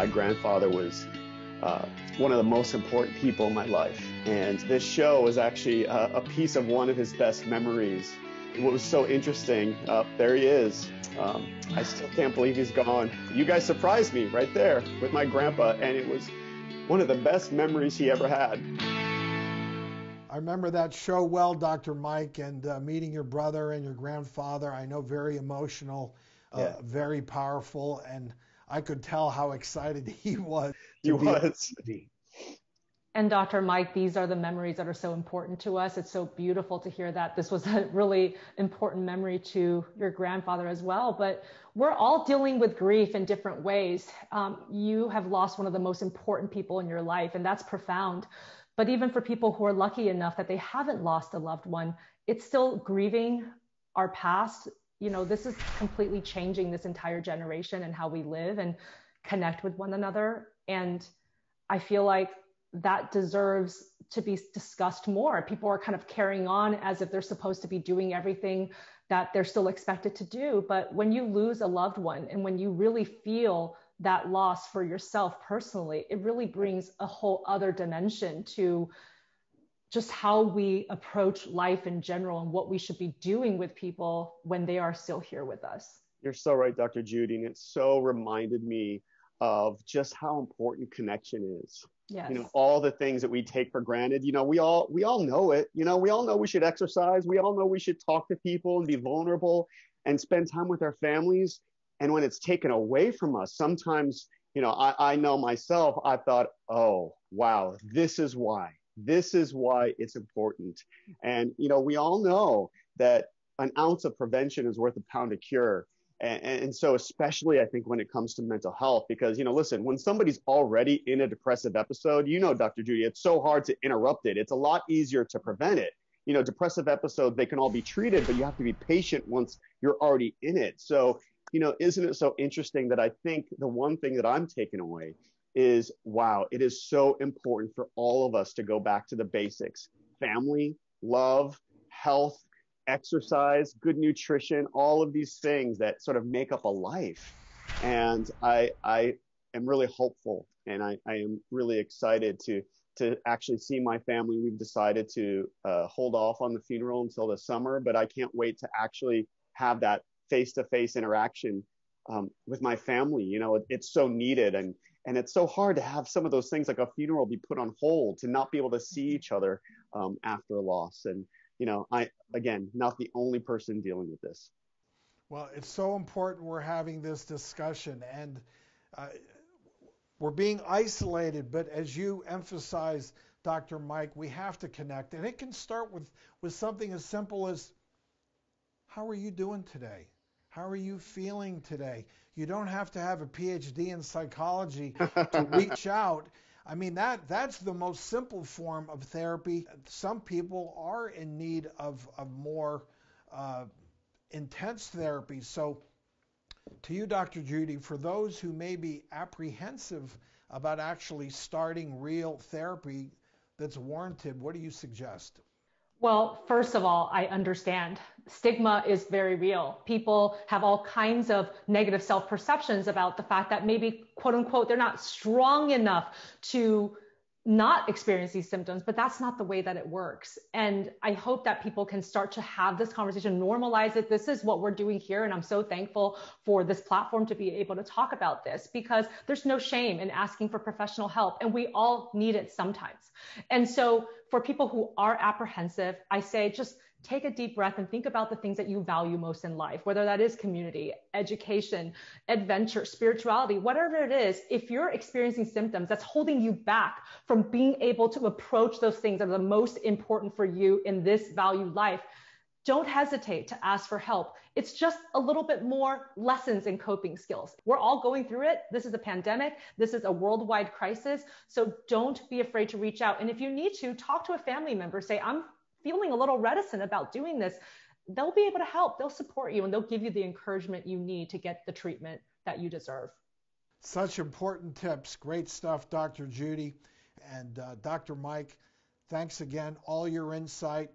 My grandfather was uh, one of the most important people in my life. And this show was actually a, a piece of one of his best memories. What was so interesting, uh, there he is. Um, I still can't believe he's gone. You guys surprised me right there with my grandpa, and it was one of the best memories he ever had. I remember that show well, Dr. Mike, and uh, meeting your brother and your grandfather. I know very emotional, uh, yeah. very powerful, and I could tell how excited he was. He was. And Dr. Mike, these are the memories that are so important to us. It's so beautiful to hear that this was a really important memory to your grandfather as well. But we're all dealing with grief in different ways. Um, you have lost one of the most important people in your life, and that's profound. But even for people who are lucky enough that they haven't lost a loved one, it's still grieving our past. You know, this is completely changing this entire generation and how we live and connect with one another. And I feel like that deserves to be discussed more. People are kind of carrying on as if they're supposed to be doing everything that they're still expected to do. But when you lose a loved one and when you really feel that loss for yourself personally, it really brings a whole other dimension to just how we approach life in general and what we should be doing with people when they are still here with us. You're so right, Dr. Judy. And it so reminded me of just how important connection is. Yes. You know, all the things that we take for granted. You know, we all we all know it. You know, we all know we should exercise. We all know we should talk to people and be vulnerable and spend time with our families. And when it's taken away from us, sometimes, you know, I, I know myself, I thought, oh, wow, this is why. This is why it's important. And, you know, we all know that an ounce of prevention is worth a pound of cure. And, and, so, especially, I think when it comes to mental health, because, you know, listen, when somebody's already in a depressive episode, you know, Dr. Judy, it's so hard to interrupt it. It's a lot easier to prevent it. You know, depressive episodes, they can all be treated, but you have to be patient once you're already in it. So, you know, isn't it so interesting that I think the one thing that I'm taking away is wow, it is so important for all of us to go back to the basics family, love, health, exercise, good nutrition, all of these things that sort of make up a life. And I, I am really hopeful and I, I am really excited to, to actually see my family. We've decided to uh, hold off on the funeral until the summer, but I can't wait to actually have that face-to-face interaction um, with my family. You know, it, it's so needed, and and it's so hard to have some of those things like a funeral be put on hold to not be able to see each other um, after a loss. And you know, I again, not the only person dealing with this. Well, it's so important we're having this discussion, and uh, we're being isolated. But as you emphasize, Dr. Mike, we have to connect, and it can start with with something as simple as, "How are you doing today?" How are you feeling today? You don't have to have a PhD in psychology to reach out. I mean that that's the most simple form of therapy. Some people are in need of, of more uh, intense therapy. So, to you, Dr. Judy, for those who may be apprehensive about actually starting real therapy that's warranted, what do you suggest? Well, first of all, I understand stigma is very real. People have all kinds of negative self perceptions about the fact that maybe, quote unquote, they're not strong enough to not experience these symptoms, but that's not the way that it works. And I hope that people can start to have this conversation, normalize it. This is what we're doing here. And I'm so thankful for this platform to be able to talk about this because there's no shame in asking for professional help and we all need it sometimes. And so for people who are apprehensive, I say just take a deep breath and think about the things that you value most in life, whether that is community, education, adventure, spirituality, whatever it is. If you're experiencing symptoms that's holding you back from being able to approach those things that are the most important for you in this value life, don't hesitate to ask for help. It's just a little bit more lessons in coping skills. We're all going through it. This is a pandemic. This is a worldwide crisis. So don't be afraid to reach out. And if you need to, talk to a family member. Say, I'm feeling a little reticent about doing this, they'll be able to help. They'll support you and they'll give you the encouragement you need to get the treatment that you deserve. Such important tips. Great stuff, Dr. Judy. And uh, Dr. Mike, thanks again. All your insight,